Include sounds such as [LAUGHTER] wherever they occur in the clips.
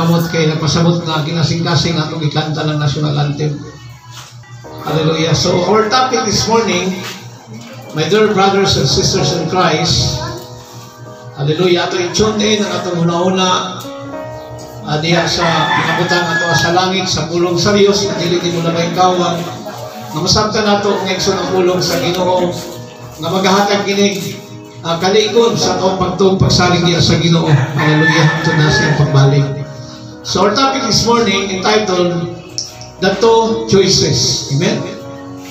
kamot kay nagpasabot na kinasing-kasing atong ikanta ng national anthem. Hallelujah. So our topic this morning, my dear brothers and sisters in Christ, Hallelujah. Ato i-tune in ang atong una-una uh, diha sa pinabutan ato sa langit sa pulong sa Dios na dili di mo na may kawang nga masabtan nato ang ng pulong sa Ginoo nga maghahatag kinig uh, kalikon sa atong pagtuong pagsalig diha sa Ginoo. Hallelujah. Ito na siyang pagbalik. So our topic this morning entitled The Two Choices. Amen?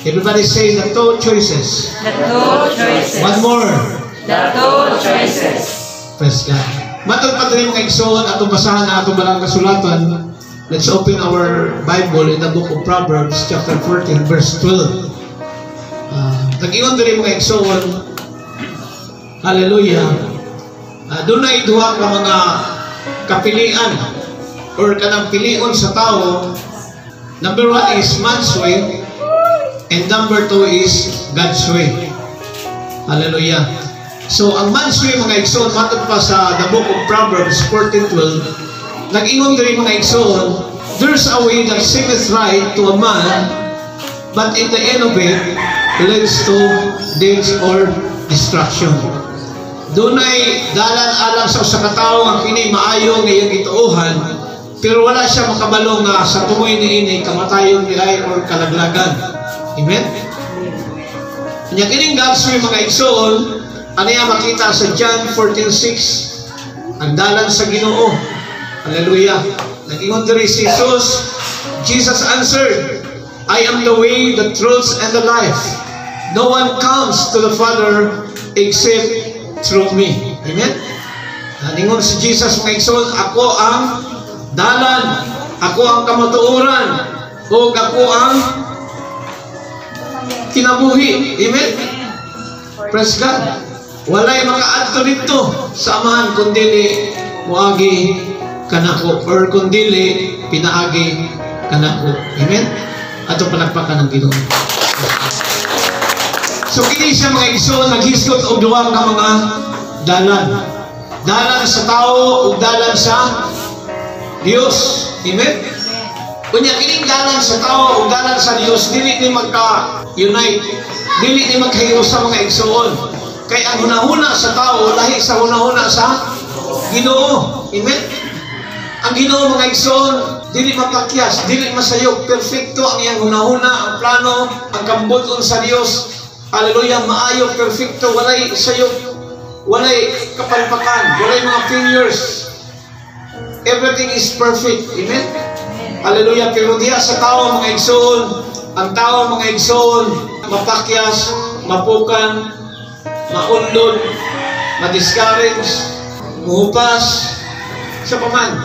Everybody say the two choices. The two choices. One more. The two choices. Praise God. Matod pa rin mga igsoon atong basahan na atong balang kasulatan. Let's open our Bible in the book of Proverbs chapter 14 verse 12. Uh, Nag-ingon din mga igsoon. Hallelujah. Uh, doon na iduha ka mga kapilian or kanang pilion sa tao. Number one is man's way and number two is God's way. Hallelujah. So, ang man's way, mga igsoon, matod pa sa the book of Proverbs 14.12, nag-ingon din mga igsoon, there's a way that seemeth right to a man, but in the end of it, leads to death or destruction. Dunay dalan alang sa usa ka tawo ang kini maayo nga iyang gituohan, pero wala siya makabalo nga sa tumoy niini kamatayon nilay or kalaglagan. Amen? Nya kining God's way mga igsoon, ano yan makita sa John 14.6 Ang dalan sa ginoo. Hallelujah. Nag-ingon diri si Jesus. Jesus answered, I am the way, the truth, and the life. No one comes to the Father except through me. Amen? Naningon si Jesus mga igsoon, ako ang dalan, ako ang kamatuoran, o ako ang kinabuhi. Amen? Praise God. Walay makaadto dito sa amahan kundili muagi kanako or kundili pinaagi kanako. Amen? Ato palagpakan ng Ginoo. So kini siya mga igsoon naghisgot og duha ka mga dalan. Dalan sa tao ug dalan sa Dios. Amen? Kunya kining dalan sa tao ug dalan sa Dios dili ni magka-unite. Dili ni magkahiyo sa mga igsoon. Kay ang hunahuna sa tao lahi sa hunahuna sa Ginoo. Amen? Ang Ginoo mga igsoon dili mapakyas, dili masayog, perfecto ang iyang hunahuna, ang plano, ang kambuton sa Dios. Hallelujah, maayo, perfecto, walay sayog, walay kapalpakan, walay mga failures. Everything is perfect. Amen? Hallelujah. Pero diya sa tao mga igsoon, ang tao mga igsoon, mapakyas, mapukan, maundod, ma-discourage, muhupas, sa paman.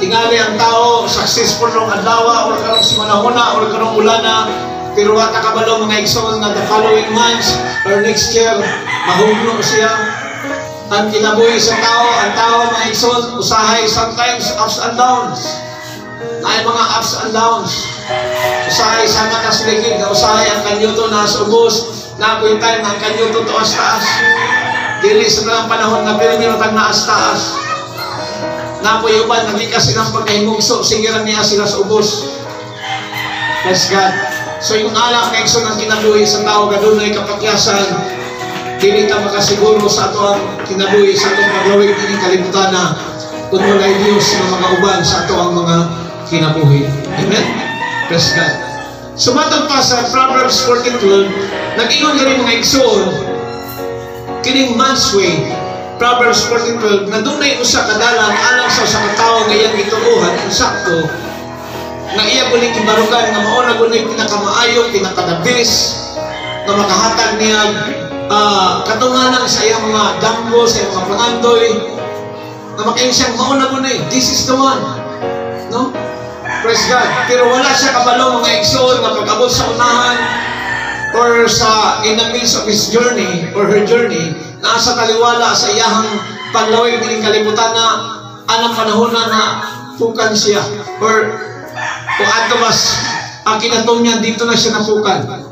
Tingali ang tao, successful rong adlaw or karong simanahuna or karong ulana, pero wata kabalo mga igsoon nga the following months or next year, mahugno siya. Ang kinabuhi sa tao, ang tao mga igsoon, usahay sometimes ups and downs. Ay mga ups and downs. Usahay sa mga ligid, usahay ang kanyuto na sa ubos, na ako'y time ang kanyuto to as taas. Dili sa talang panahon na pinagminutang na as taas. Na ako'y uban, nagikas silang pagkahimugso, singiran niya sila sa ubos. Bless God. So yung alam kay ng kinabuhi sa tao, gadunay kapakyasan, dili ta makasiguro sa ato ang kinabuhi sa atong paglawig ini kalibutan na kung walay Diyos ng mga uban sa ato ang mga kinabuhi. Amen? Praise God. Sumatang pa sa Proverbs 14.12, nag-ingon ka rin mga igsoon, kining man's way, Proverbs 14.12, na na usa kadalang alang sa usa katao ngayang ituuhan, insakto, nga iya guling kibarugan, nga mauna guling pinakamaayo, pinakadabis, nga makahatag niya uh, katunganan sa iyang mga dambo, sa iyang mga pangandoy, na makain siyang mauna guling, this is the one. No? Praise God. Pero wala siya kabalo mga igsoon na pag-abot sa unahan or sa in the midst of his journey or her journey, nasa taliwala sa iyahang panlawig ng kalibutan na anang panahon na na pukan siya or kung ato mas ang kinatong niya dito na siya napukan.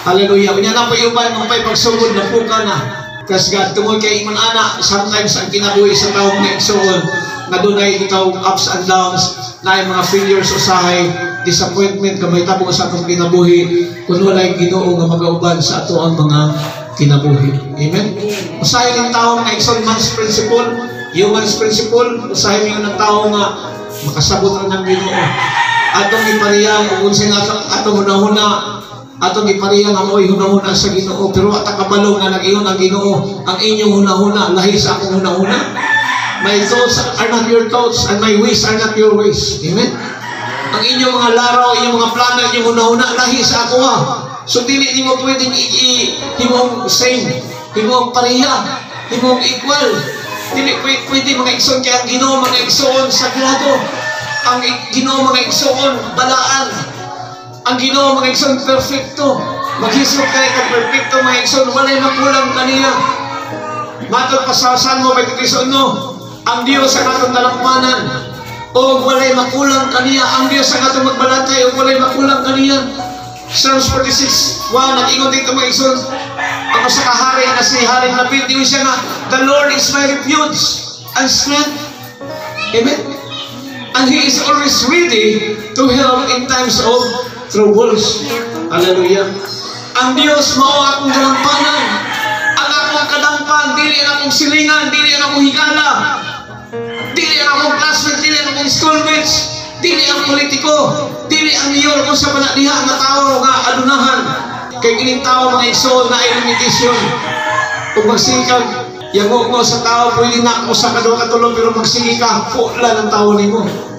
Hallelujah. Unya na pa iuban ng pay pagsugod na pukan na. Praise God. Tungod kay ingon ana, sometimes ang kinabuhi sa tao mga igsoon, nga dunay ikaw ups and downs, na mga failures usahay, disappointment gamay tabo sa atong kinabuhi kun walay Ginoo nga magauban sa ato ang mga kinabuhi. Amen. Usahay ng tao nga igsoon man's principle, human's principle, usahay ng tao nga makasabot ra ng Ginoo. Atong ipariyang kung sing ato atong hunahuna atong ipariyang ang mo'y hunahuna sa Ginoo. Pero at kabalo nga nag-iyon ang Ginoo ang inyong hunahuna lahi sa akong hunahuna. My thoughts are not your thoughts and my ways are not your ways. Amen? Ang inyong mga laraw inyong mga plano inyong hunahuna lahi sa ako ha? So dili nimo pwedeng i- himong same himong pareha himong equal. Dili pwede, mga igsoon kaya ang Ginoo mga igsoon sagrado. Ang Ginoo mga igsoon balaan ang Ginoo mga igsoon perfecto. Maghisog kay ka perfecto mga igsoon walay makulang kaniya. Matod pa sa Salmo 23 no, ang Dios sa katong dalampanan o walay makulang kaniya ang Dios sa katong magbalantay o walay makulang kaniya. Psalms 46, 1, nag-ingon dito mga igsoon, ako sa kahari na si Haring David, di siya nga, The Lord is my refuge and strength. Amen? And He is always ready to help in times of troubles. Hallelujah. Ang Diyos mao akong galampanan. Ang akong kadampan, dili ang akong silingan, dili ang akong higala. Dili ang akong classmate, dili ang akong schoolmates, dili ang politiko, dili ang mayor kung sa panadiha nga tao nga adunahan. Kay kining tao mga igsoon na ay limitasyon. Kung magsikag, Yago mo sa tao, pwede na ako sa kadwa katulong, pero magsige ka, pula ng tao ni mo.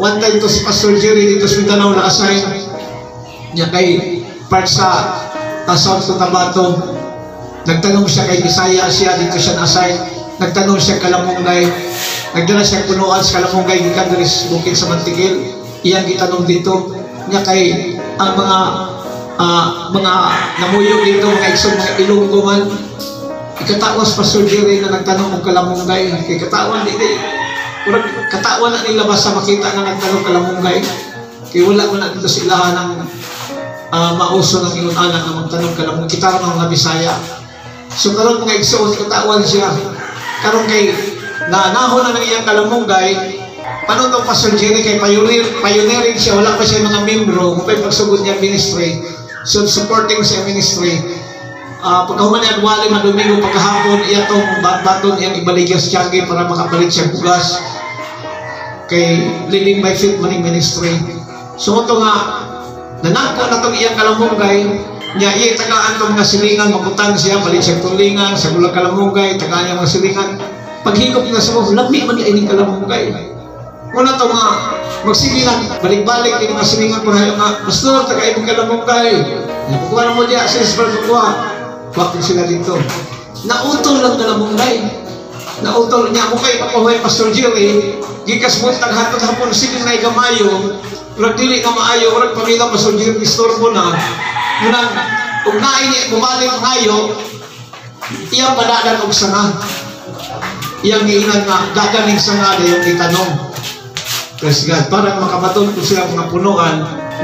One time to si Pastor Jerry dito sa Mindanao na assign niya kay part sa uh, South Cotabato. Nagtanong siya kay Bisaya siya dito siya na-assign. Nagtanong siya kalamungay. Nagdala siya punuan sa kalamungay gikan diri sa bukid sa Mantikil. Iyang gitanong dito niya kay ang mga ah, mga namuyo dito mga igsoon mga Ilonggo man. Ikatawas Pastor Jerry na nagtanong og kalamungay kay katawan di Kurang katawan na nila basta makita nga nagtanong kalamungay. Kaya wala mo na dito sa ilahan ng uh, mauso ng ingon anak na magtanong kalamungay. Kita rin mga Bisaya. So karon mga igsoon, katawan siya. Karon kay na nahon na ng iyang kalamungay, paano itong Pastor Jerry kay pioneer, pioneering siya, wala pa siya mga membro, pa pagsugod niya ministry, so supporting siya ministry, Ah, pagkahuman niya wali na Domingo pagkahapon iya tong baton iyang ibaligya sa Tiangge para makabalik siya bugas. Kay Living by Faith Money Ministry. So ito nga nanako na tong iyang kalamungay niya iya tagaan tong mga silingan mabutang siya balik siya tulingan sa gulang kalamungay tagaan niya mga silingan paghigop niya sa mga lami man niya ining kalamungay Muna to nga magsige lang balik-balik yung mga silingan pa nga pastor taga ibang kalamungay Kukuha mo diya sa Isbel kukuha Bakit sila dito? Nautol lang na lamunggay. Nautol niya mo kay Papahoy Pastor Jerry. Gikas mo taghatod hapon sige na igamayo. Murag dili ka maayo, murag pamilya Pastor Jerry istorbo na. Murag kung naay niya bumalik ngayo, iyang padadan og sanga. Iyang giinan nga daganing sanga na yung itanong. Praise God. Para makabaton ko sila mga punuan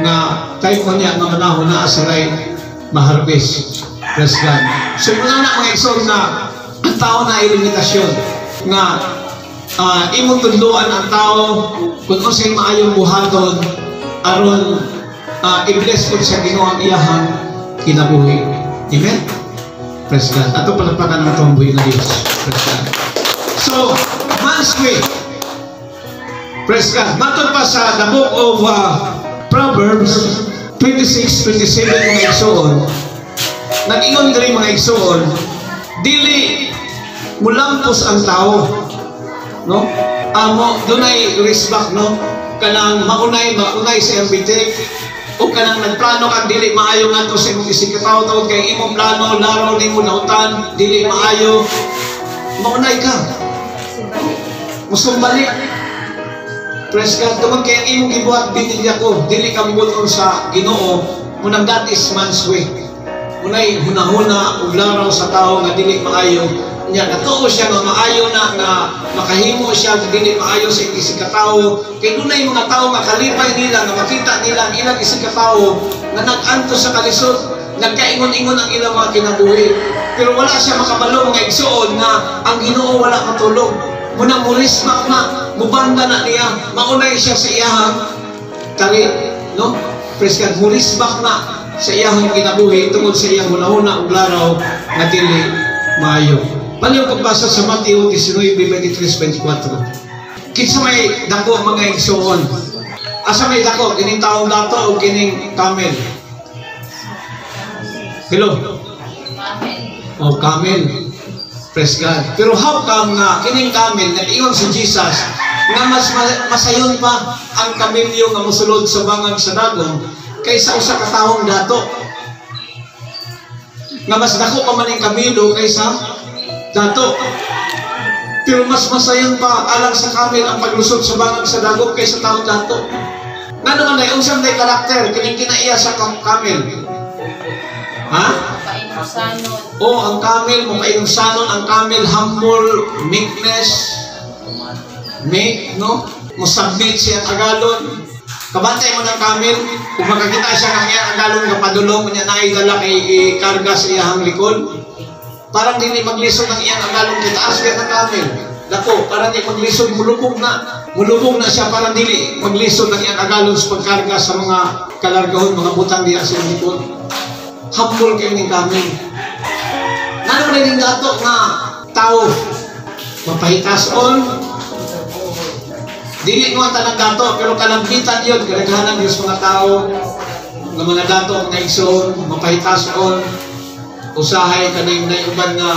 na type mo niya nga manahon na asaray maharbis. Praise God. So muna na mga igsoon na ang tao na ay limitasyon nga uh, imong tudluan ang tao kung unsay maayong buhaton aron uh, i-bless ko sa Ginoo ang iyahang kinabuhi. Amen? Praise God. Ato palagpakan ng itong buhay na Diyos. Praise God. So, man's way. Praise God. Matod pa sa the book of uh, Proverbs 26, 27 mga igsoon, nag-ingon diri mga igsoon, dili mulampos ang tao. No? Amo, dunay respect, no? Kanang maunay, maunay sa MBT, o kanang nagplano kang dili maayo nga to sa imong isikataw taon kay imong plano, laraw ni mo nautan, dili maayo, maunay ka. Musumbalik. Praise God. Tungod kay imong gibuhat binilya ko, dili ka mubuton sa Ginoo, munang that is man's way. Munay hunahuna ug laraw sa tao nga dili maayo. Nya natuo siya nga maayo na nga makahimo siya nga dili maayo sa isig katao. Kay dunay mga tao makalipay nila nga makita nila ang ilang isig katao nga nag-anto sa kalisod, nagkaingon-ingon ang ilang mga kinabuhi. Pero wala siya makabalo mga igsuon nga ang Ginoo wala matulog. Muna murismak na, mubanda na niya, maunay siya sa iyahang tari, no? Praise God, murismak na sa iyahang kinabuhi tungod sa iyang hunahuna ug laraw nga dili maayo. Paliw pagbasa sa Mateo 19:23-24. Kinsa may dako mga igsoon? Asa may dako kining taong dato o kining camel? Hello. O camel. Praise God. Pero how come nga kining camel nag-ingon si Jesus nga mas ma- masayon pa ang kamilyo nga mosulod sa bangag sa dagom kaysa usa ka taong dato. Nga mas dako pa man ang kamilo kaysa dato. Pero mas masayon pa alang sa kamel ang paglusod sa bangag sa dagom kaysa taong dato. Nga naman ay unsang day karakter kining kinaiya sa kam- camel. Ha? O ang camel, mapainusanon ang camel, humble, meekness, meek, no? Musabit siya ang agalon. Kabantay mo ng camel, kung makakita siya ng iyang agalon nga padulong, niya na idala kay ikarga sa iyang likod. Parang dili maglisod ng iyang agalon kay taas kaya ng camel. Dako, parang di maglisod, mulubog na. Mulubog na siya, parang dili maglisod ng iyang agalon sa pagkarga sa mga kalargahon, mga butang diya sa likod. Humble kayo ng camel. Ano na yung dato nga tao mapahitason dili mo ang tanang dato pero kalambitan yun kadaghanan yung mga tao nga mga dato nga igsoon mapahitason usahay kaning naiuban nga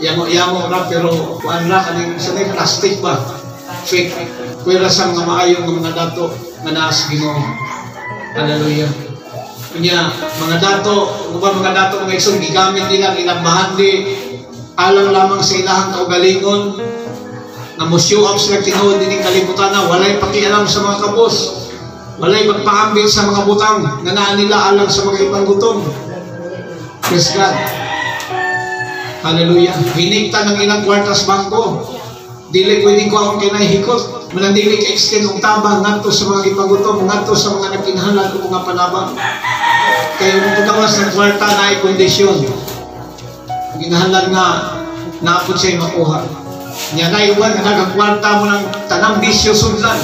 yamo-yamo ra pero kuan ra kaning sa may plastic ba? Fake. Kuya sa mga maayong mga dato nga naa sa Ginoo. Hallelujah. Kunya, mga dato, ba mga dato mga isong gigamit nila, ilang bahandi, alang lamang sa ilahang kaugalingon, na up sila tinuod din kalibutan na walay pakialam sa mga kabos, walay magpaambil sa mga butang, na naa nila alang sa mga ibang gutom. Praise God. Hallelujah. Hinikta ng ilang kwartas bangko. Dili pwedeng ko akong kinahikot. Manang dili ka extend og tabang ngadto sa mga ipagutom, ngadto sa mga nagkinahanglan ko mga panabang. Kaya kung pagkawas ng kwarta na ay kondisyon. Ginahanglan nga naapod siya makuha. Nya na iwan nga nagakwarta mo ng tanang bisyo sundan.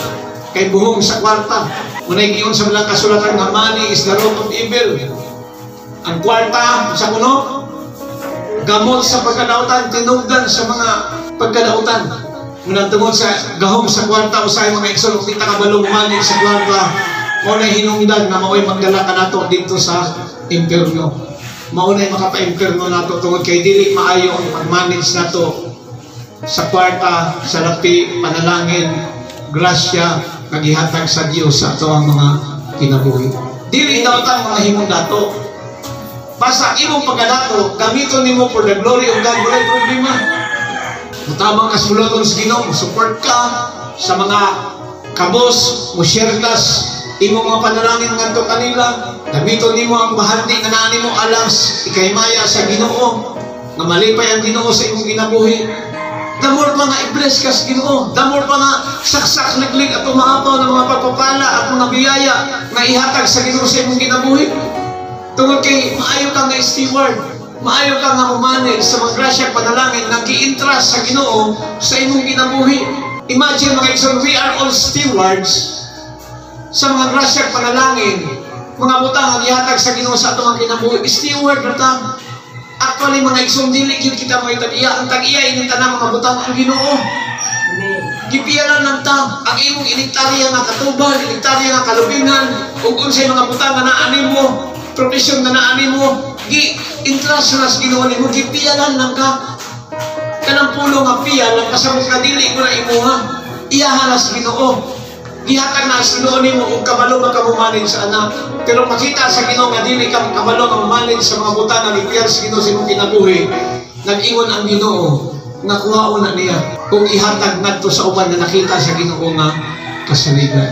Kay buhong sa kwarta. Muna giyon sa mga kasulatan nga money is the root of evil. Ang kwarta sa kuno, gamot sa pagkadautan, tinugdan sa mga pagkadautan. Muna tungod sa gahom sa kwarta, usay mga iksulok, kita ka balong money sa kwarta, mo na hinungdan na mao'y magdala ka nato dito sa impyerno. Maunay makapa-impyerno nato tungod kay dili maayo ang pag-manage nato sa kwarta, sa lapi, panalangin, grasya, nagihatag sa Dios sa ato ang mga kinabuhi. Dili daw ta mga himong dato. Basta imong pagkadato, gamiton nimo for the glory of God, wala problema. Mutabang ka suluton sa Ginoo, support ka sa mga kabos, mo share imo mga panalangin ngadto kanila. Gamiton nimo ang bahandi nga naa nimo alas ikaymaya sa Ginoo. Nga malipay ang Ginoo sa imong ginabuhi. Damor pa nga i-bless ka sa Ginoo. Damor pa nga saksak liglig at umaapaw ng mga pagpapala at mga biyaya nga ihatag sa Ginoo sa imong ginabuhi. Tungod kay maayo ka nga steward, maayo ka nga manage sa mga grasya panalangin nag interest sa Ginoo sa imong ginabuhi. Imagine mga igsoon, we are all stewards sa mga grasya panalangin, mga butang ang ihatag sa Ginoo sa atong kinabuhi. Steward na ta. Actually, mga igsoon, dili gyud kita mga tag-iya. Ang tag-iya, ining tanang mga butang ang Ginoo. Gipiyanan lang ta ang imong iniktarya nga katubal, iniktarya nga kalubingan, ug unsay mga butang nga naani mo, provision nga naani mo, gi interest na sa Ginoo nimo, gipiyanan lang ka. Kanang pulo nga piya, lang kasabot ka dili mo na imuha. Iyahan na sa Ginoo. Gihatag na Ginoo nimo ug kabalo ka mumanage sa anak. Pero makita sa Ginoo nga dili ka kabalo ka mumanage sa mga butang nga gipiyar sa Ginoo sa kinabuhi. Nag-ingon ang Ginoo nga kuhaon na niya kung ihatag ngadto sa uban na nakita sa Ginoo nga kasaligan.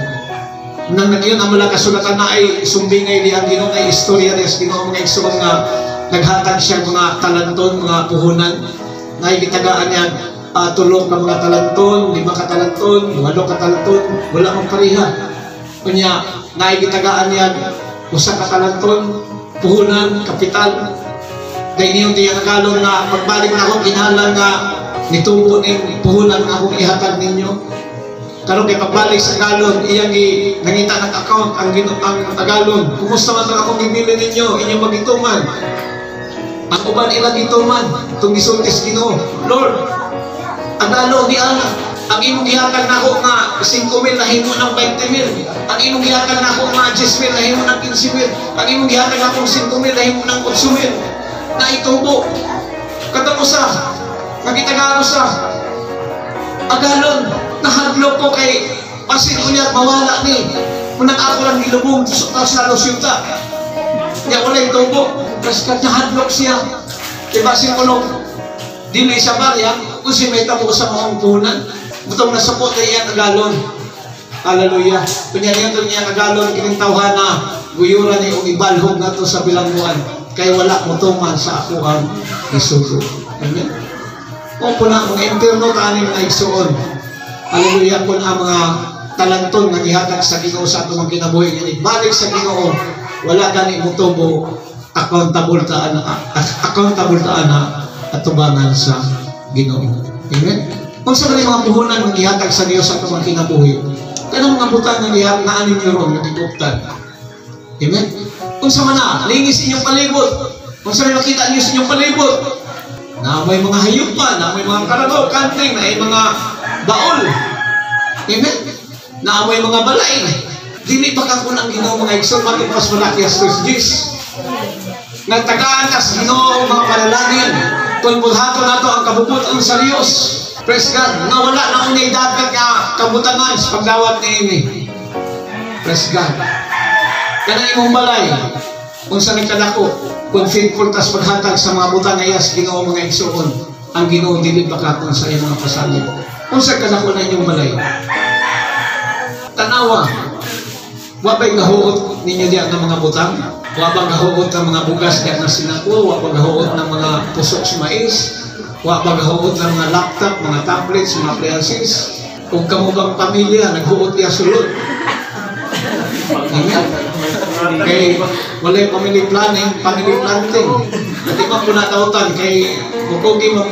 Nang nagyon ang mga kasulatan na ay sumbingay ni ang Ginoo ay istorya niya sa Ginoo mga igsoon nga naghatag siya mga talanton, mga puhunan na gitagaan niya uh, tulo ka mga talanton, lima ka talanton, walo ka talanton, wala mang pareha. Kunya, naigitagaan niya usa ka talanton, puhunan, kapital, dahil niyong tiyang akalon nga pagbalik na ako, kinahanglan nga nitubo ning puhunan nga akong ihatag ninyo. Karon kay pagbalik sa galon, iyang gi nangita ng account ang gino, ang tagalon. Kumusta man akong gibili ninyo? Inyong magituman. Ang uban ilang gituman, itong gisultis Ginoo. Lord, Adalo di ana. Ang imong gihatag nako nga 5 mil nahimo ng 20 mil. Ang imong gihatag nako nga 10 mil nahimo ng 15 mil. Ang imong gihatag nako 5 mil nahimo ng 8 mil. Na itubo. Katamo sa nakitagano sa agalon nahadlok ko kay pasin unya mawala ni munang ako lang nilubong sa sa losyuta niya wala itubo kasi nahadlok siya diba si kulong dili sa barya kung si may tamo sa mga punan butong nasapot na iya kagalon hallelujah. Kunya niya to niya kagalon kining tawhana guyura ni og ibalhog nato sa bilangguan kay wala mo tuman sa ako ang isugo amen. O po na mga interno kanin na igsuon. Hallelujah. Po ang mga talanton nga gihatag sa Ginoo sa atong kinabuhi ngani balik sa Ginoo wala gani mo tubo accountable ta ana accountable ta ana atubangan sa Ginoo. Amen. Kung sa mga puhunan nga gihatag sa Dios sa atong mga kinabuhi, kanang mga butang nga gihatag na anin niyo ron nagiguptan. Amen. Kung sa mana, lingis inyong palibot. Kung sa makita niyo sa inyong palibot, na may mga hayupa, na may mga karagaw, kanting, na may mga baol. Amen. Na may mga balay. Dili pa ka ang Ginoo mga igsoon, bakit mas malaki as Diyos? Nagtagaan as Ginoo mga panalangin. Kung bulhato nato ang kabubuton sa Dios. Praise God. Na wala na unay dapat nga kabutangan sa pagdawat ni ini. Praise God. Kanang imong balay, kung sa nagkadako, kung faithful tas paghatag sa mga butang ayas, Ginoo mga igsoon, ang Ginoo dili bakakon sa iyong mga pasalit. Kung sa kadako na inyong balay, tanawa, wa ba'y gahuot ninyo diyan ng mga butang? Wa bang gahuot ng mga bugas diyan na sinako? Wa bang gahuot ng mga pusok sa mais? Wa bang gahuot ng mga laptop, mga tablets, mga appliances? Kung kamo bang pamilya, naghuot niya sulod. Kay walay family planning, family planting. Dati man po natautan kay bukogi man.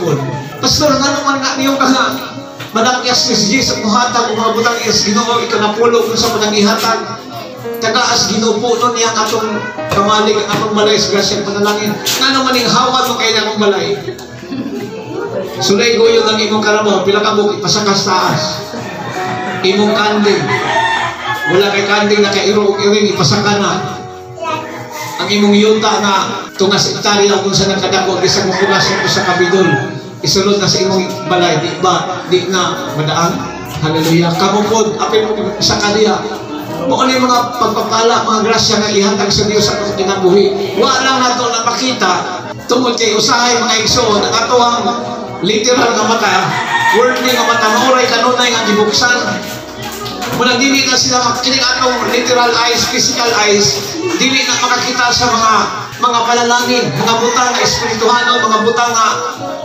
Pastor, nga naman nga niyo ka nga madakyas ni si Jesus muhatag mga butang is Ginoo ikanapulo kung sa panangihatag tagaas ginupo nun niyang atong kamalig ang atong balay sa grasya panalangin. Nga naman yung hawa mo kay akong balay sulay ko yun ang imong karamo pila ka buk ipasakas taas imong kanding wala kay kanding na kay iro iring ipasaka na. Ang imong yuta na tungas itarya kung sa nagkadako bisag mo punas mo sa kabidol. Isulod na sa imong balay di ba? Di na madaan. Hallelujah. Kamupod apil mo sa kaniya ano yung mga pagpapala mga grasya nga ihatag sa Dios sa kinabuhi wa lang nato na makita tungod kay usahay mga igsoon. Ang ato ang literal nga mata worldly nga mata mauray kanunay nga gibuksan. Muna dili na sila makinig atong literal eyes, physical eyes, dili na makakita sa mga mga panalangin, mga butang na espirituhano, mga butang na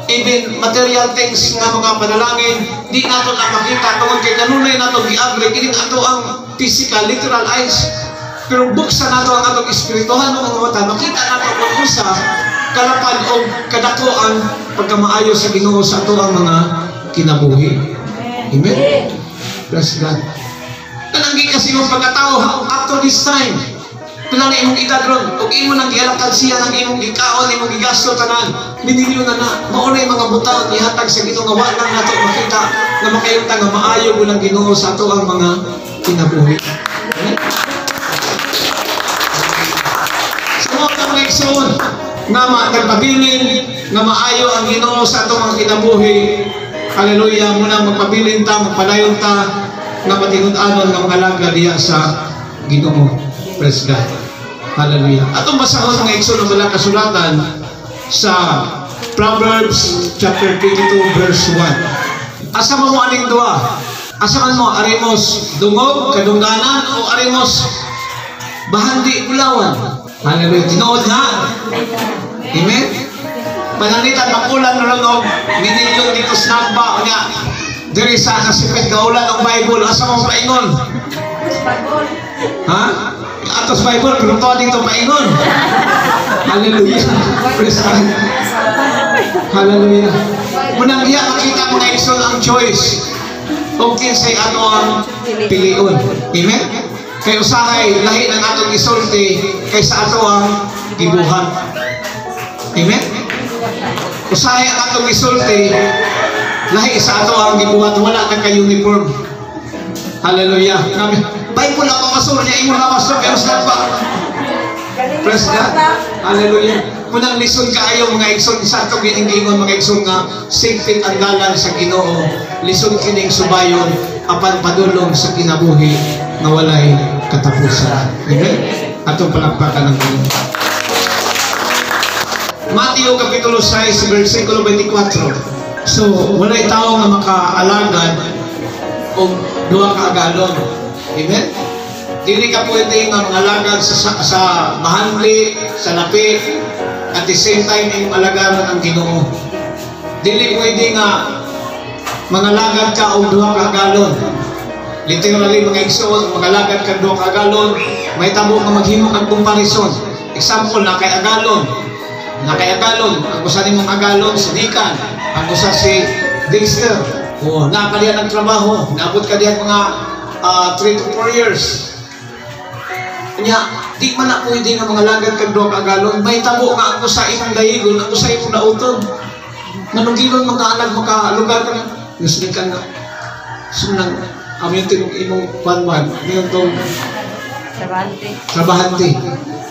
even material things nga mga panalangin, di nato na makita tungod kay kanunay nato giagre kini ato ang physical literal eyes. Pero buksan nato ang atong espirituhano mga mata, makita nato kung usa kalapad o kadako ang pagkamaayo sa Ginoo sa ato ang mga kinabuhi. Amen. Bless God. Kananggi kasi yung pagkatao up to this time. Na imong edad ron, kung imo nang gialakad siya ng imong gikaon, imong gigasto tanan, mininyo na na, mauna yung mga butang ihatag sa Ginoo nga wala nato makita na makayunta nga maayo mo lang Ginoo sa ato ang mga kinabuhi. Amen? Sa mga mga nga ma nagpabilin, nga maayo ang Ginoo sa ato mga kinabuhi, Hallelujah, muna magpabilin ta, magpadayon ta, nga matinud-anon nga mga laga diya sa Ginoo. Praise God. Hallelujah. Atong basahon mga igsoon ng balang kasulatan sa Proverbs chapter 22 verse 1. Asa mo aning duwa? Asa man mo arimos dungog kadungganan o arimos bahandi bulawan? Hallelujah. Tinuod na. Amen. Pananitan makulan na lang og minilyon dito sa nagba nga diri sa nasipit gaulan ng Bible asa mo paingon? Ha? Atos Bible pero to dito paingon. Hallelujah. Praise God. Hallelujah. Munang diya makita mga igsoon ang choice. Kung kinsay ato ang piliun. Amen? Kay usahay lahi ng atong isulti kaysa ato ang gibuhat. Amen? Usahay ang atong isulti lahi sa ato ang gibuhat wala na kay uniform. Hallelujah. Bible ako masur niya imo na masur pero sa pa. Praise God. Hallelujah. Munang lison kaayo mga igsoon sa ato giningingon mga igsoon nga safety ang dalan sa Ginoo. Lison kining subayon apan padulong sa kinabuhi nga walay katapusan. Amen. Atong palakpakan ng Ginoo. Mateo Kapitulo 6, versikulo 24. So, walay tao nga makaalagad o duha ka agalon. Amen? Dili ka pwede nga mangalagad sa, sa, sa mahanli, sa lapi, at the same time yung alagaran ang ginoo. Dili pwede nga mangalagad ka o duha ka agalon. Literally, mga igsoon, mangalagad ka duha ka agalon, may tabo nga maghimo ang comparison. Example, na kay agalon, na kay agalon, ang usa nimong agalon, sinikan, ang usa si Dexter, o nakalian ang trabaho, naabot ka diyan mga 3 to 4 years. Kanya, di man na pwede nga mga lagad kag duha ka agalon, may tabo nga ako sa imong dayigon, ako sa imong nauton. Nanungilon mga anak makalugar ka na, nusnikan nga. Sunang, amin tinong imong panman, ngayon tong Sabante. trabahante.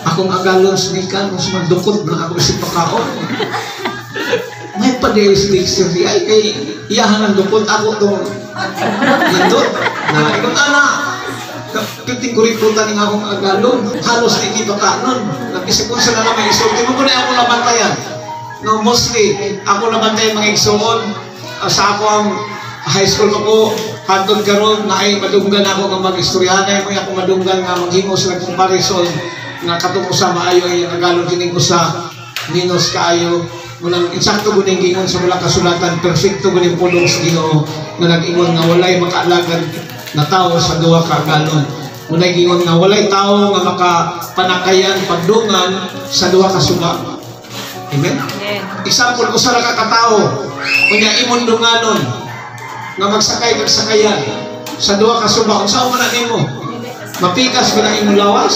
Akong agalon snikan, mas magdukot na ako [LAUGHS] si pakaon. May pa-days mixer di ay kay iyahan ang dukot ako to. Nindot. [LAUGHS] Na ikot ana. Piting kurikutan ng akong agalon. Halos na hindi pa kanon. Nag-isipon sa na may isulti mo ko na ako nabantayan. No, mostly, ako nabantayan mga igsoon. Uh, sa ako ang high school ko ko, hantod karon na ay madunggan ako nga mag-istoryanay mo ako madunggan nga maghimo sa comparison nga katong sa maayo ay agalon kining usa minus kaayo munang insakto guning gingon sa wala kasulatan perfecto guning pulong sa Ginoo nga nag-ingon nga walay makaalagad na tao sa duha ka agalon Unay gingon nga walay tao nga makapanakayan pagdungan sa duha ka suba. Amen. Amen. Example ko sa ka katao kunya imong dunganon nga magsakay kag sakayan sa duha ka suba unsa man na nimo? Mapikas ba na imong lawas?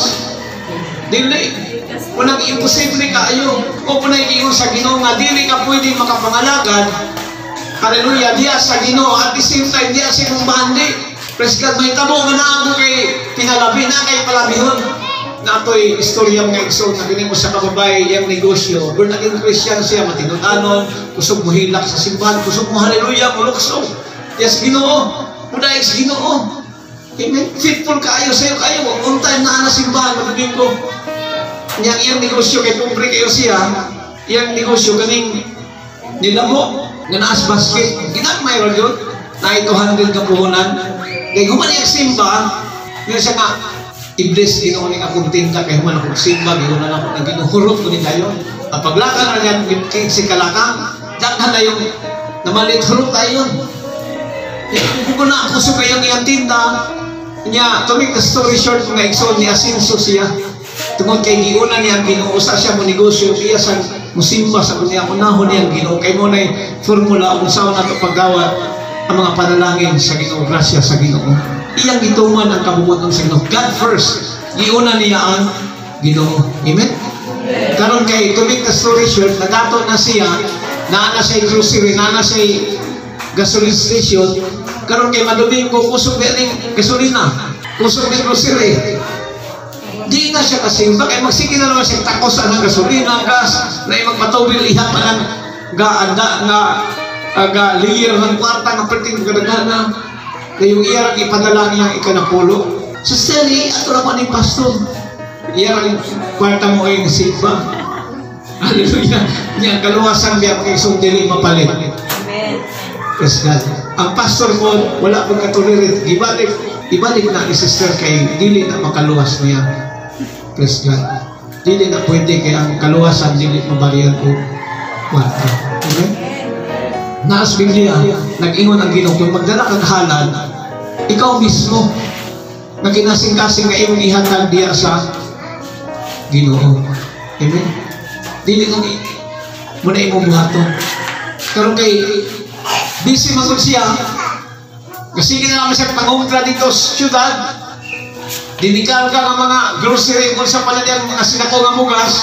Dili. Unang imposible ka ayo. O punay ingon sa Ginoo nga dili ka pwede makapangalagad. Hallelujah. Diya sa Ginoo at the same time diya sa imong bandi. Praise God. May tabo nga naamo kay pinalabi na kay palabihon. Na ato'y istorya mga igsoon na mo sa kababay yung negosyo. Born again Christian siya, matinudanon, kusog mo hilak sa simbahan, kusog mo hallelujah, mulukso. Yes, Ginoo. Muna is Ginoo. Amen. Faithful kaayo sa'yo kayo. On time na na simbahan, magabing ko. Niyang iyang negosyo kay kumbre kayo siya, iyang negosyo kaning nilamo nga naas basket. Ginagmay ron yun. Na 200 ka puhunan. Kaya human yung simba, nga siya nga, Iblis, ginoo ni akong tingka kay human akong simba, ginoo na ako, naginuhurot ko ni tayo. Ang paglakang na yan, kay si kalakang, daghan na yung namalit hurot tayo yun. Kung na ako sa kayang iyang tinda, niya, make the story short, mga igsoon ni Asinso siya. Tungod kay giuna niya ang ginoo sa siya mo negosyo, iya sa musimba sa kunya unahon niya ginoo. Kay mo na formula kung saan nato paggawa ang mga panalangin sa ginoo, grasya sa ginoo. Iyang gituman ang kabubuton sa ginoo. God first. Giuna niya ang ginoo. Amen? Karon kay make the story short, nagato na siya, naana siya grocery, naana siya gasoline station, karon kay maduming ko kusog na ning gasolina, kusog ni grocery. Di na siya kasimba, kay magsige na naman siya takos ang gasolina, gas, na magpatubil ihap pa ng gaanda nga uh, ga layer ng kwarta nga perting kadagana na yung iya ang ipadala niya ikanapulo. Sa seri, ato na ni pastor. Iya ang kwarta mo ay simba. [LAUGHS] Hallelujah. Niya kaluwasan biya kay sundili mapalit. Amen. Praise God. Ang pastor mo, wala pong katolerit. Ibalik, ibalik na ni sister kay dili na makaluwas niya. Praise God. Dili na pwede kay ang kaluwasan dili mabaryan ko kwarta. Amen? Naas Biblia, nag-ingon ang Ginoo kung magdala kang halad, ikaw mismo na kinasing-kasing nga imong ihatag diya sa Ginoo. Amen? Dili na ni muna imong buhaton. Karon kay busy man gud siya. Kasi na naman siya panguntra dito sa syudad. Dinikar ka ng mga grocery kung sa palagyan mga sinako nga mugas.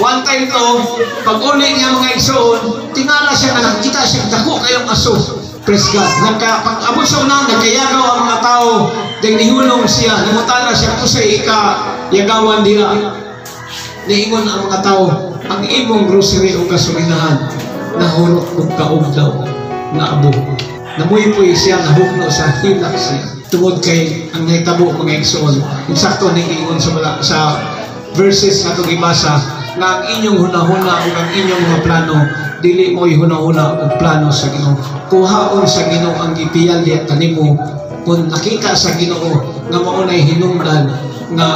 One time to, pag uli niya mga igsoon, tingala siya na nakita siya dako kayong aso. Praise God. Nagka, pag unang, nagkayagaw ang mga tao, dahil nihulong siya, namutala siya kung sa ika, yagawan nila. Niingon ang mga tao, ang imong grocery o gasolinahan, nahulot kong kaog daw, na abo. Namuy-puy siya, nahukno sa hilak siya. Tungod kay ang nahitabo mga igsoon. Insakto ni ingon sa, sa verses na itong ibasa, nga ang inyong hunahuna o ang inyong mga plano, dili mo'y hunahuna o plano sa Ginoo. Kuhaon sa Ginoo ang gipiyali at kanimo kung nakita sa Ginoo nga maunay hinungdan nga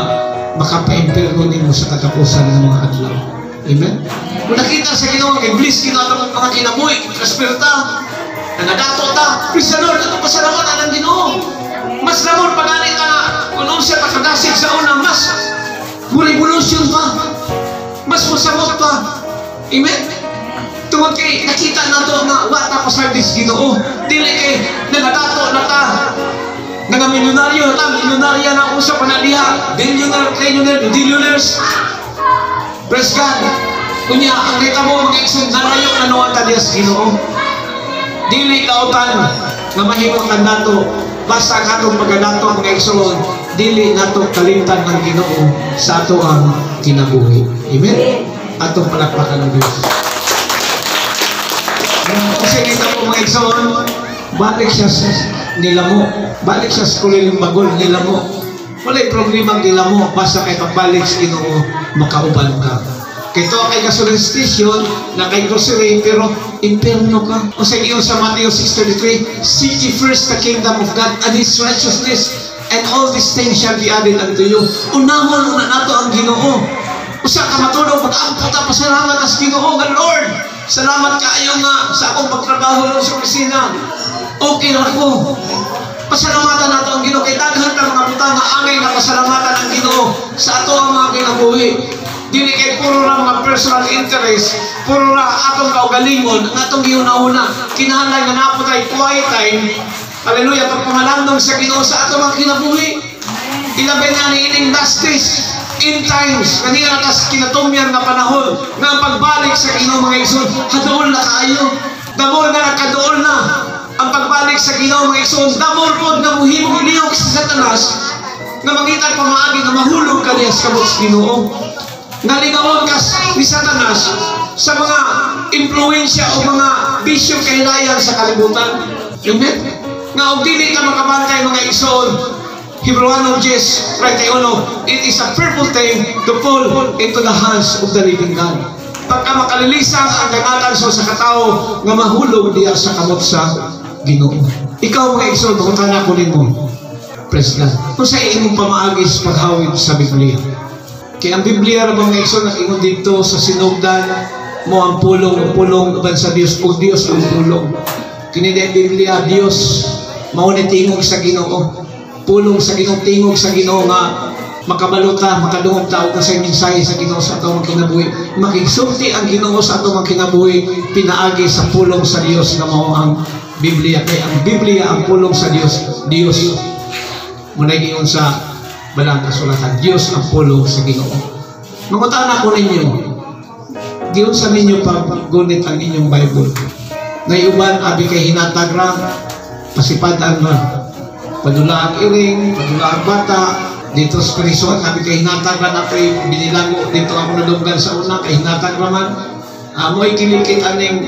makapaimperno nimo sa katapusan ng mga adlaw. Amen? Kung nakita sa Ginoo nga iblis kinatong mga kinabuhi, kaspirta, nangadato ta, Lord, ito pasalamatan ang Ginoo. Mas lamon pagani na kung siya pakadasig sa una, mas revolution pa. Mas masamot pa. Amen? Tungod kay nakita na to nga wata pa service Ginoo. Dili kay nagadato na ta. Nga milyonaryo na ta, milyonarya na usap na diha. Billionaire, trillionaire, billionaires. Praise God. Kunya, ang kita mo, mga isun, narayo na nuwan ta diya sa Ginoo. Dili kautan nga mahimong kan nato basta katong pagkanato ang mga igsoon dili nato kalimtan ng Ginoo sa ato ang kinabuhi. Amen. Atong palakpakan ng Diyos. Kasi kita po mga igsoon, balik siya sa nilamo. Balik siya sa kuliling bagol nilamo. Wala'y problema ang nilamo basta kay pagbalik sa Ginoo makauban ka. Kay to kay gasoline na kay grocery, pero imperno ka. O sa iyo sa Matthew 6.33, Seek ye first the kingdom of God and His righteousness, and all these things shall be added unto you. Unahon na nato ang ginoo. Usa ka matulog, mag-ampo ta, pasalamat as ginoo nga Lord. Salamat kaayo nga sa akong pagtrabaho sa opisina. Okay na ako. Pasalamatan nato ang Ginoo kay daghan ka mga butang nga angay nga pasalamatan ang Ginoo sa ato ang mga kinabuhi. Dili kay puro ra mga personal interest, puro ra atong kaugalingon, ang atong giuna-una. Kinahanglan nga napo tay quiet time. Hallelujah, pagpamalandong sa Ginoo sa ato mga kinabuhi. Ilabi na ni ining days, in times, kanina tas kinatumyan nga panahon, ang pagbalik sa Ginoo mga igsoon, hadool na kaayo. Damor na nakadool na ang pagbalik sa Ginoo mga igsoon. Damor pod nga muhimong iliyok sa Satanas nga mangitan pamaagi nga mahulog ka niya sa kamot sa Ginoo. Nga ligawon ka ni Satanas sa mga impluensya o mga bisyo kahilayan sa kalibutan. Amen? Nga og dili ka makabantay mga igsoon, Hebrew 10, 31, it is a fearful thing to fall into the hands of the living God. Pagka makalilisan ang dangatan so sa katao nga mahulog diya sa kamot sa Ginoo. Ikaw mga igsoon, makutan ako nimo. Praise God. Kung sa imong pamaagis paghawid sa Biblia. Kaya ang Biblia ra mga igsoon nag-ingon dito sa sinugdan mo ang pulong pulong uban sa Dios o Dios ang pulong. Kini Biblia Dios mao ni tingog sa Ginoo. Pulong sa Ginoo tingog sa Ginoo nga makabalota makadungog tao ka sa mensahe sa Ginoo sa ato mga kinabuhi. Makigsulti ang Ginoo sa ato mga kinabuhi pinaagi sa pulong sa Dios nga mao ang Biblia. Kay ang Biblia ang pulong sa Dios Dios muna giyon sa balang kasulatan Dios ang pulong sa Ginoo. Mangutan ako ninyo. Giyon sa ninyo paggunit ang inyong Bible. Na uban abi kay hinatag ra pasipadaan ra padula ang iring, padula ang bata, dito sa Perison, sabi kay hinatag na ko'y binilago, dito ako nadunggan sa una, kay hinatag ra man, amoy kilikit aning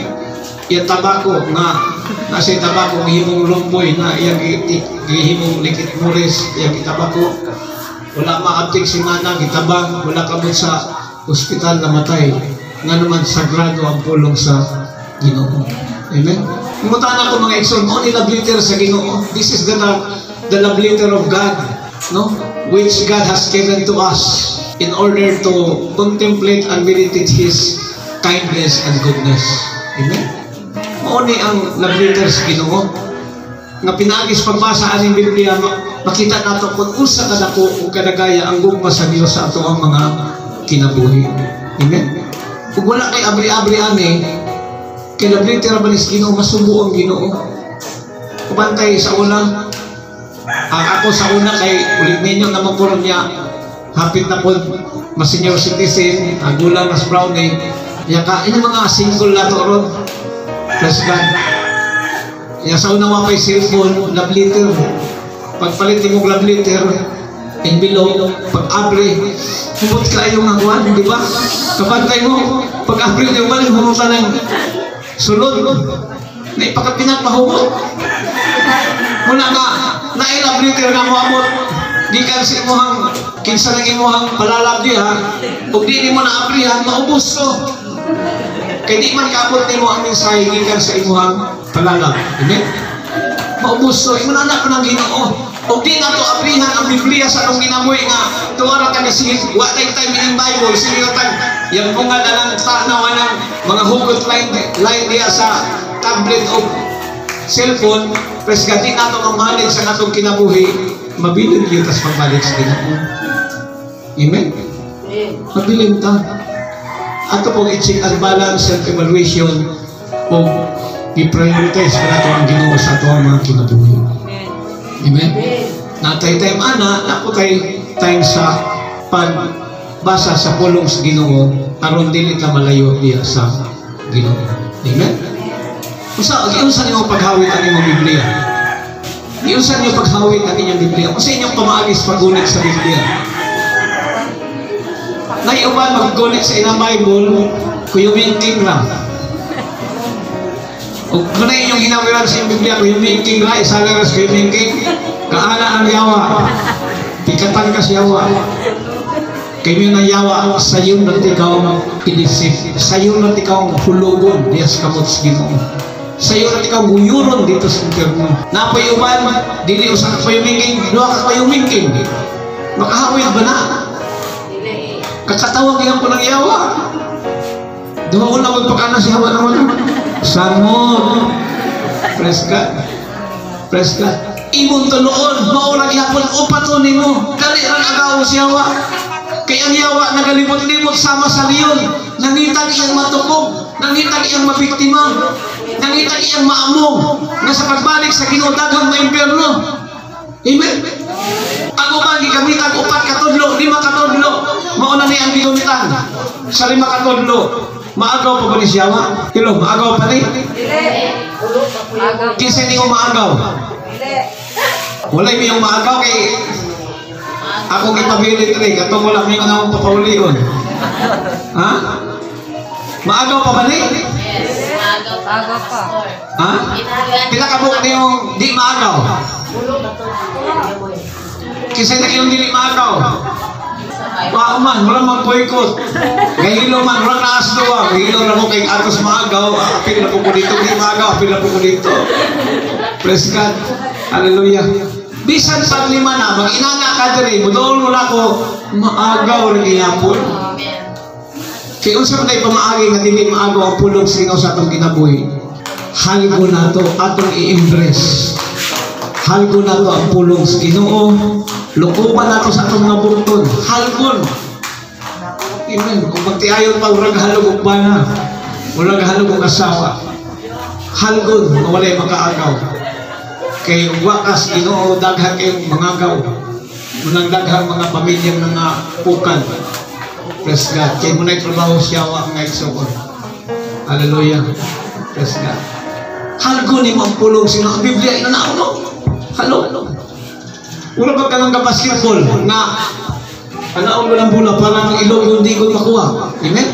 yung tabako nga nasa tabako gihimong lumboy na gi- gihimong likit muris iyang tabako. Wala maabtik si mana gitabang wala kamot sa ospital na matay. Nga naman sagrado ang pulong sa Ginoo. Amen Mutan ako mga exon, only love letter sa Ginoo. This is the the love letter of God, no? Which God has given to us in order to contemplate and meditate His kindness and goodness. Amen? Mauni ang love letter sa Ginoo. Nga pinaagis pagbasa aning Biblia, ma- makita nato kung usa kadako o kadagaya ang gugma sa Dios sa ato ang mga kinabuhi. Amen? Kung wala kay abri-abri ani, kaya lablite ra balis Ginoo masubo ang Ginoo. Kumantay sa una. Ang ako sa una kay ulit ninyo naman po niya. Hapit na po mas senior citizen, ang gulang mas brownie. Ya ka, ini mga single na to ron. Bless God. Ya sa una mga cellphone, love letter. Pagpalit mo love letter, envelope, pag-abre, humot ka yung nangwan, di ba? Kapantay mo, pag-abre yung humot ka ng sulod. Na ipakapinapahumot. Muna nga, nailab liter nga mo amot. Di ka si imuhang, kinsa nang imuhang palalab di ha. Ug di mo na aprihan, maubos ko. Kay di man kaabot ni mo ang mensahe gikan sa imuhang palalab. Amen? Maubos ko. Imo na anak ko ng ginoo. Ug di na to aprihan ang Biblia sa atong ginamoy nga tuwara ka kasi wa tay time in Bible sinigatan yang bunga na lang tanaw ng mga hugot line line diya sa tablet o cellphone. Pres gati nato ang mahalin sa atong kinabuhi mabilin yun tas magbalik sa ginoo Amen? Mabilin ta. Ato pong i-check and balance self-evaluation o i-prioritize pa nato ang ginoo sa ang mga kinabuhi Amen? Natay time ana, napo tay time sa pagbasa sa pulong sa Ginoo aron dili ka malayo diya sa Ginoo. Amen? Usa giunsa nimo paghawit ang imong Biblia? Giunsa niyo paghawit ang inyong Biblia? Usa inyong pamaagis paggunit sa Biblia? Naiuban maggunit sa ilang Bible, kuyumingking lang. Kung na inyong ginawiran sa Biblia, kuyumingking lang, isa lang sa kuyumingking, kaana ang yawa. Pikatan ka sa yawa. Kaya ng yawa, sa iyo na ikaw inisip. Sa iyo na ikaw hulugon, diyas kamot sa ginoo. Sa iyo na ikaw guyuron dito sa impyerno. Napayuban, dili usa ka payumingking, duha ka payumingking. Makahawid ba na? Kakatawag yan po ng yawa. Doon na magpakana si Hawa naman. Sangon. Praise God. Praise God. Imong tuloon, maulang yapon, upato nimo. Dali ang agaw si Hawa. Kaya ang yawa nagalibot-libot sama sa liyon. Nangitag iyang matukog. Nangitag iyang mabiktima. Nangitag iyang maamong. Nga sa pagbalik sa ginudaghang na impyerno. Amen? Ang uban gigamitan upat katudlo, lima katudlo. Mauna ni ang gigamitan. Sa lima katudlo, maagaw pa ba ni siya? wa? Hello, maagaw pa ni? Kinsa ni maagaw? Wala mi yung maagaw kay ako gipabilit rin, katong wala mi nga akong papaulion. Ha? Maagaw pa ba ni? Agaw pa. Ha? Pila ka buok niyong di maagaw? Kinsa na yung dili maagaw? Wow man, wala man boycott. Gahilo man, wala na asdoa. Gahilo na mo kay atos maagaw. Apil na po ko dito, di maagaw. Apil na po ko dito. Praise God. Hallelujah. Bisan pag lima na, mag inanga ka diri, mudool mo na ko, maagaw rin iyapon. Kaya unsa man tayo pamaagi nga dili maagaw ang pulong sa Ginoo sa atong kinabuhi. Halgo na to atong i-embrace. Halgo na to ang pulong sa Ginoo. Lukupan nato sa atong mga bukton. Halgon. Amen. Kung magtiayon pa, urag halog og bana. Urag halog og asawa. Halgon, mawalay makaagaw. Kay wakas Ginoo daghan kayong mga gaw. Unang daghang mga pamilyang mga pukan. Praise God. Kay mo na trabaho siya wa nga igsoon. Hallelujah. Praise God. Halgo ni ang pulong sino ang Biblia inanaw no. Halo. Wala ba ka ng basketball na anaon mo ng bola parang ilog yung di ko makuha. Amen?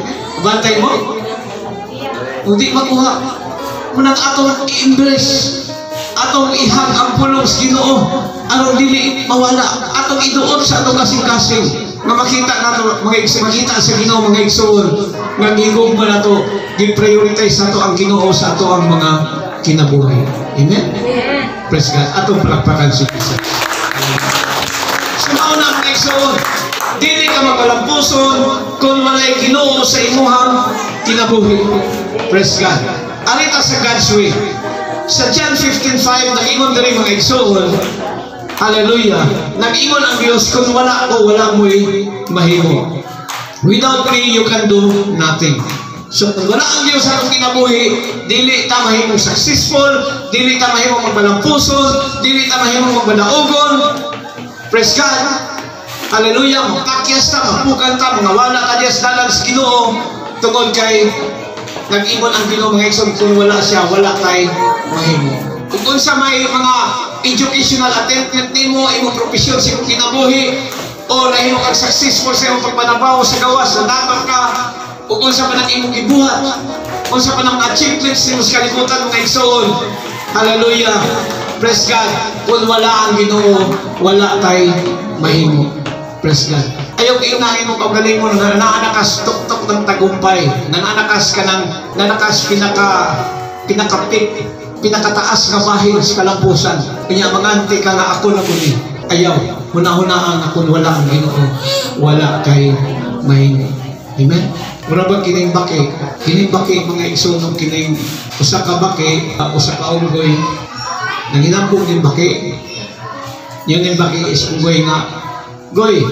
Bantay mo? Hindi makuha. Munang atong i-embrace. Atong ihag ang pulong sa Ginoo. Anong dili mawala. Atong iduot sa atong kasing-kasing. Nga makita nato mga makita sa Ginoo mga igsoon nga gigugma nato gi-prioritize nato ang Ginoo sa ato ang mga kinabuhi. Amen? Praise God. Atong palakpakan si Jesus. Magalampuson kung walay Ginoo sa imuhang kinabuhi. Praise God. Alita sa God's way. Sa John 15.5, nag-ingon na rin mga igsoon, Hallelujah. Nag-ingon ang Diyos, kung wala ako, wala mo'y mahimo. Without me, you can do nothing. So, kung wala ang Diyos sa kinabuhi, dili ta mahimong successful, dili ta mahimong magbalampuson, dili ta mahimong magbadaogon. Praise God. Hallelujah. Magpakyas ta, magpukan ta, mga wala ka Diyos dalan sa Ginoo tungod kay nag-imon ang Ginoo mga igsoon kung wala siya, wala kay mahimo. Kung unsa may mga educational attainment nimo, imong profesyon sa imong kinabuhi, o nahimo kang successful sa imong pagmanabaho sa gawas, na dapat ka o kung sa panang imong gibuhat, kung sa panang achievements nimo sa kalibutan mga igsoon. Hallelujah. Praise God. Kung wala ang Ginoo, wala kay mahimo. Praise God. Ayaw iunahin mo kaugaling mo na nananakas tuk-tuk ng tagumpay. Nananakas ka ng, nanakas pinaka, pinakapit, pinakataas nga bahin sa kalampusan. Kanya mangante ka nga ako na muli. Ayaw, hunahunaan ako wala ang ginoo. Wala kay mahimo. Amen? Mura ba kining baki? Kining baki mga igsoon kining usa ka baki, uh, usa ka unggoy. Nanginambong din baki. Yun yung baki is unggoy nga. Goy,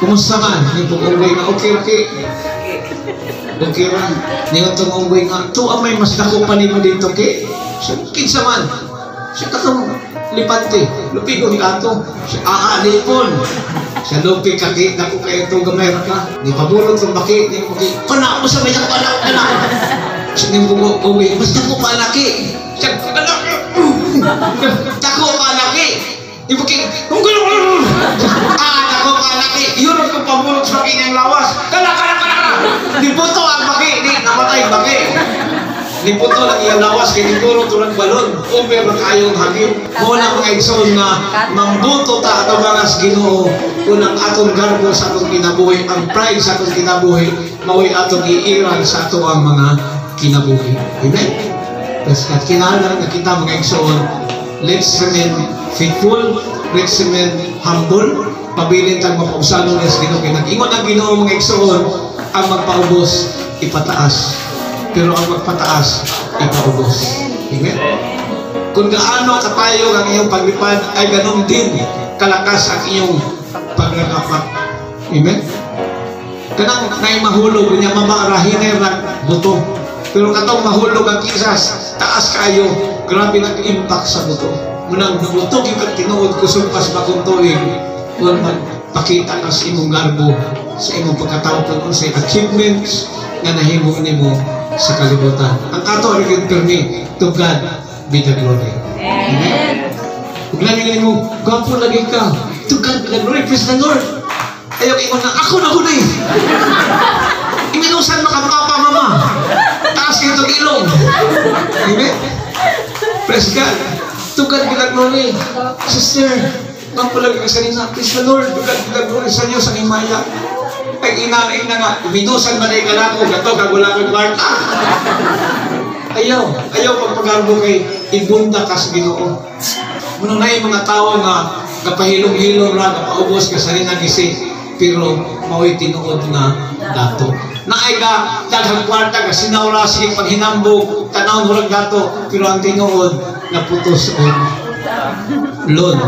kumusta man? Yung pong unggoy nga, okay, okay. Okay ra. Niyo tong unggoy nga, to amay mas dako pa nimo dito ke. Siya kinsa man. Siya katong lipante, lupigo ni ato. Siya aalipon. Siya lupi kaki dako kay to gamay ka. Ni pabulong tong baki, ni mo ki. Pana mo sa may anak anak. Siya ni bungo unggoy, mas dako pa. Siya anak. [LAUGHS] Ni mo ki, unggoy. Ah, dako pa laki. Yun ang pabulong sa kanyang lawas. Kala kala kala kala. Niputo ang baki, di namatay baki. Niputo lang iyang lawas kay niguro tulad balon. Over na kayong hagyo. Muna mga igsoon nga mambuto ta ato mga Ginoo kunang atong garbo sa atong kinabuhi, ang pride sa atong kinabuhi, mao'y atong iiran sa ato ang mga kinabuhi. Amen? Tapos kat kinahanglan na kita mga igsoon, let's remain faithful, let's remain humble, pabilin tang mapausanon sa Ginoo. Kay nag-ingon ang Ginoo mga igsoon ang magpaubos ipataas. Pero ang magpataas ipaubos. Amen? Kung gaano katayo ang iyong paglipad ay ganon din kalakas ang iyong paglakapak amen? Kanang nay mahulog niya mamarahinay ra buto. Pero katong mahulog ang kisas taas kayo grabe nag-impact sa buto munang nabutog yung tinuod kusog pas bagong tuig kung magpakita ka sa imong garbo sa imong pagkatao kung sa achievements nga nahimo nimo sa kalibutan. Ang ato rin permi to God be the glory. Amen. Huwag lang yung mo, gwapo lagi ka. To God be the glory. Praise the Lord. Ayaw ingon na, ako na huli. Iminusan makapapa mama. Taas itong ilong. Amen. Praise God. To God be the glory. Sister, lagi ka sa nina. Praise the Lord. To God be the glory sa Diyos ang imaya. Ay inaing na nga, minusan man ay kanako, gato, kagula kang kwarta. Ayaw, ayaw pagpagarbo kay ibunda ka sa ginoo. Muna na yung mga tao nga kapahilong-hilong ra, kapaubos ka sa rin gisi, pero mao'y tinuod na dato. Naay ka, daghang kwarta ka, sinawra sige paghinambog, tanaw murag dato, pero ang tinuod, naputos o loan.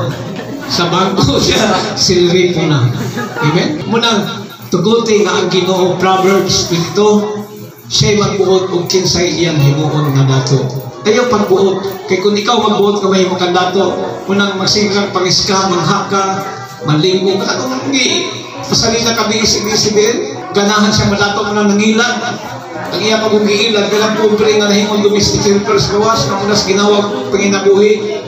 Sa bangko [LAUGHS] siya, silri po na. Amen? Munang, tuguti nga ang Ginoo Proverbs 22 siya'y magbuot og kinsay iyang himuon nga dato. Ayaw pagbuot kay kung ikaw magbuot ka mahimo kang dato, unang magsigang pangiska, manghaka, manlingo ka anong gi pasalita ka bigisig-bisigin, ganahan siya madato mo nang nangilag. Ang iya pag giilag galang pobre nga nahimong domestic helpers gawas na unas ginawag panginabuhi.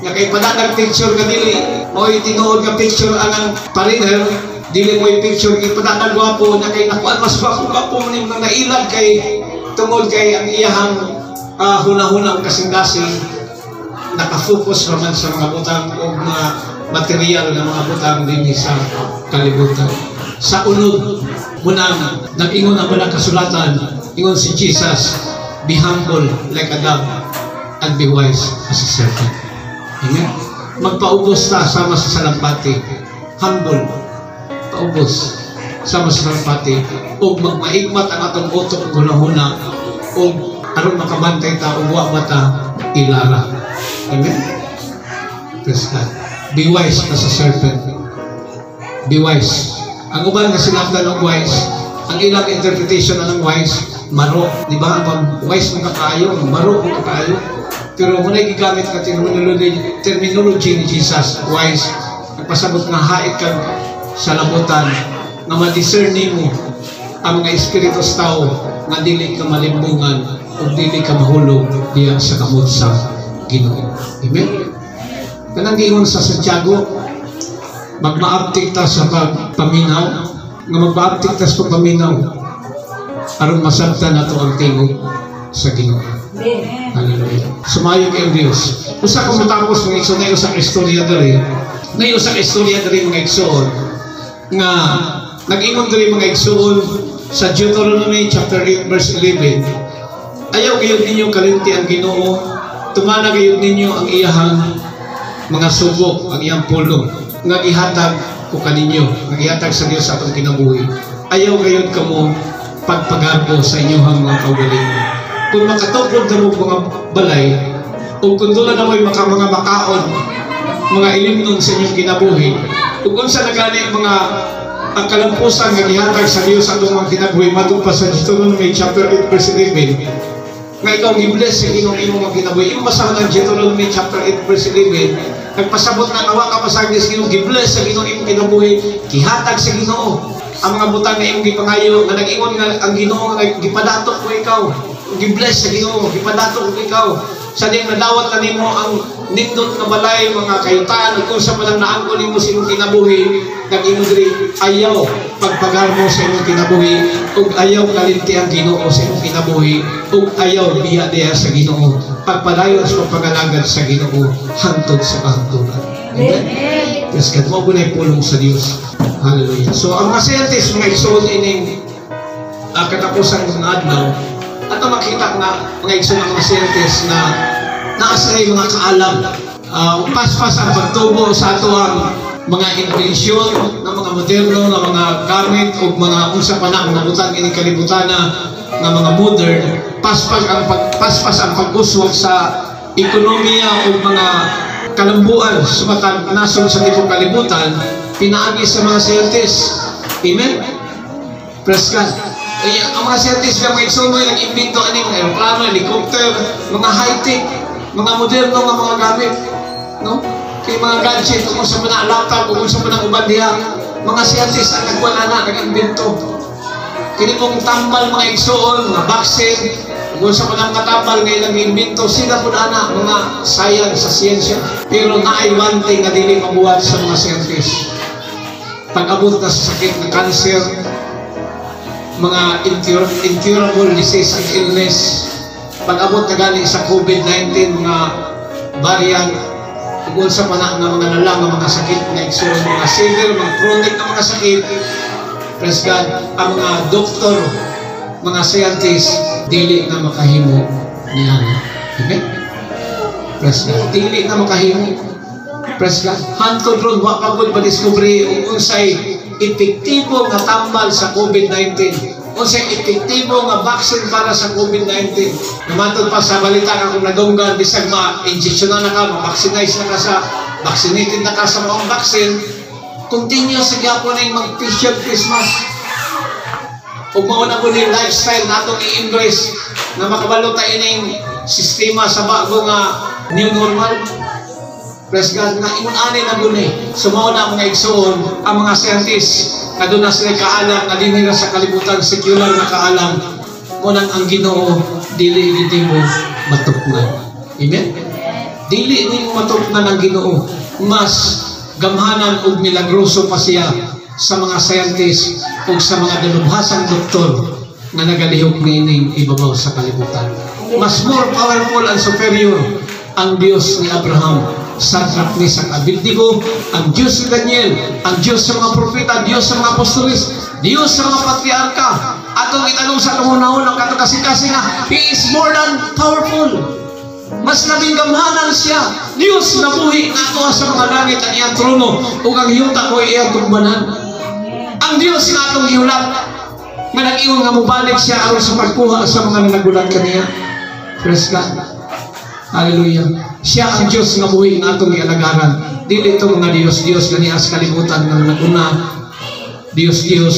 Nga kay padanag picture ka dili, mo'y tinuod nga picture ang pariner, dili mo yung picture kay padana gwapo na kay nakuan mas gwapo gwapo mo nang nailag kay tungod kay ang iyahang uh, hunahunang kasing-kasing nakafocus naman sa mga butang o mga material na mga butang din sa kalibutan. Sa unod, munang nag-ingon ang walang kasulatan, ingon si Jesus, be humble like a dove and be wise as a serpent. Amen? Magpaubos ta sama sa salampati. Humble paubos sama sa pati o magmaigmat ang atong utok ng hunahuna o aron makabantay ta o wa mata ilara. Amen? Praise God. Be wise as a serpent. Be wise. Ang uban nga sinabdan ng wise, ang ang ilang interpretation na ng wise, maro. Di ba? Pag wise mo kakayo, maro mo kakayo. Pero muna gigamit ka terminology, terminology ni Jesus, wise. Nagpasabot nga hait kang sa labutan na ma-discern mo ang mga espiritu sa tao nga dili ka malimbungan o dili ka mahulog diya sa kamot sa Ginoo. Amen? Kanang giingon sa Santiago, magmaaptik ta sa pagpaminaw, nga magmaaptik ta sa pagpaminaw, aron masabtan nato ang tingog sa Ginoo. Hallelujah. Sumayo kay Dios. Usa ko matapos ng igsoon na sa istorya diri. Na sa istorya diri mga igsoon nga nag-ingon diri mga igsoon sa Deuteronomy chapter 8 verse 11. Ayaw kayo ninyo kalinti ang Ginoo, tumana kayo ninyo ang iyahang mga subok, ang iyang pulong, nga gihatag ko kaninyo, nga gihatag sa Dios sa atong kinabuhi. Ayaw kayo kamo pagpagarbo sa inyong mga kaugalingon. Kung makatukod na mo mga balay, o kung doon na mo'y maka, mga makaon, mga ilimnon sa inyong kinabuhi, kung unsa na gani mga ang kalampusan nga gihatag sa Dios sa atong mga kinabuhi matong pa sa Deuteronomy chapter 8 verse 11 nga ikaw gibless sa Ginoo imong mga kinabuhi imong basahan ng Deuteronomy chapter 8 verse 11 nagpasabot na nawa ka pa sa Ginoo gibless sa Ginoo imong kinabuhi. Gihatag sa Ginoo ang mga butang nga imong gipangayo nga nag-ingon nga ang Ginoo nga gipadatok ko ikaw. Gibless sa Ginoo gipadatok ko ikaw. Sa ding nadawat na nimo ang nindot na balay mga kayutan ug sa man naangkol nimo sa imong kinabuhi nag-imo diri ayaw pagpagarmo sa imong kinabuhi ug ayaw kalinti ang Ginoo sa imong kinabuhi ug ayaw biya diya sa Ginoo pagpadayon sa pagpangalagad sa Ginoo hantod sa kahantuluran Amen. Yes, kat mo bunay pulong sa Dios. Hallelujah. So ang mga scientists mga igsoon ining uh, katapusan ng adlaw ato makita nga mga igsoon ng mga scientists na naasa yung mga kaalam uh, paspas ang pagtubo sa ato ang mga inbensyon ng mga moderno ng mga gamit o mga unsa pa na ang nabutan ini kalibutan na ng mga modern paspas ang pag, paspas ang pag-uswag sa ekonomiya o mga kalambuan sa matag nasod sa tipong kalibutan pinaagi sa mga scientists amen press God ay, ang mga scientists nga mga igsoon yung nag-imbento ani mga aeroplano, helicopter, mga high-tech, mga moderno nga mga gamit. No? Kay mga gadget, kung sa mga laptop, kung sa mga uban diha, mga scientists ang nagwala na, nag-invento. Kini mong tambal mga igsoon, mga vaccine, kung sa mga katambal ngayon nag-invento, sila po na na, mga science sa siyensya. Pero naay one thing na dili mabuhat sa mga scientists. Pag-abot na sa sakit na cancer, mga incur- incurable disease and illness pag-abot na galing sa COVID-19 mga variant tungkol sa pana ng mga nalang ng mga sakit na igsoon, mga severe, mga chronic na mga sakit praise God, ang mga doktor mga scientists dili na makahimo niya Amen? Praise God. Dili na makahimo Praise God. Hantod ron, wa pa po ba-discovery kung unsay epektibo nga tambal sa COVID-19. Unsay epektibo nga vaccine para sa COVID-19. Namatod pa sa balita nga kung nagunggan, bisag ma-injection na ka, ma-vaccinize na ka sa, vaccinated na ka sa mga vaccine, continue sa gyapon na mag-facial Christmas. Ug mao na ni lifestyle natong i-embrace na makabalo ta ining sistema sa bago nga new normal. Praise God, nga ingon ani na gunay. Sumaw na mga igsoon, ang mga scientists, na doon na sila kaalam, na dinira sa kalibutan, secular na kaalam, munang ang ginoo, dili hindi mo matukman. Amen? Dili ni mo matukman ang ginoo. Mas gamhanan ug milagroso pa siya sa mga scientists ug sa mga dalubhasang doktor na nagalihok nining ibabaw sa kalibutan. Mas more powerful and superior ang Diyos ni Abraham Sadrach, Mesach, Abednego, ang Diyos ni Daniel, ang Diyos sa mga propeta, Diyos sa mga apostolis, Diyos sa mga patriarka, atong itanong sa kahunahon ng katukasi-kasi nga, He is more than powerful. Mas nabing gamhanan siya. Diyos na buhi na ato sa mga langit ang iyang trono ug ang yuta ko iyang tugbanan. Ang Diyos na atong iulap nga nag-iwan nga mubalik siya aron sa pagkuha sa mga nanagulat kaniya. Praise God. Hallelujah. Siya ang Diyos nga buhi nga atong ialagaran. Dili ito mga Diyos, Diyos gani as kalibutan nga naguna. Diyos, Diyos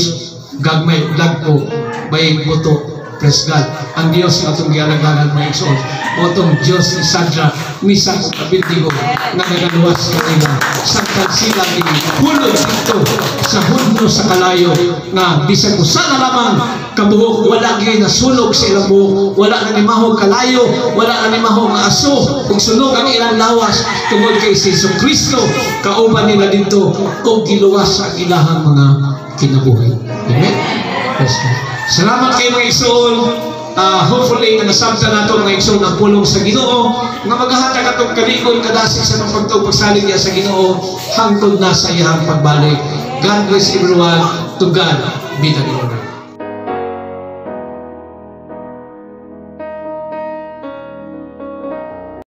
gagmay lagpo may buto Praise God. Ang Diyos nga itong gialagalan mga igsoon. O itong Diyos ni Sadra, Misa o Kabindigo, na nagaluwas sa kanila. Samtang sila ni hulog dito sa hundo sa kalayo na bisan ko sana lamang kabuhok wala gyud nasulog sa ilang buhok wala na ni mahog kalayo wala na ni mahog aso ug sunog ang ilang lawas tungod kay si Jesu Kristo kauban nila dito ug giluwas sa ilahang mga kinabuhi amen Praise God. Salamat kay mga igsoon. Ah, hopefully nga nasabta nato mga igsoon ang pulong sa Ginoo nga maghahatag atong kalikon kadasig sa mga pagtuo pagsalig niya sa Ginoo hangtod na sa iyang pagbalik. God bless everyone. To God be the glory.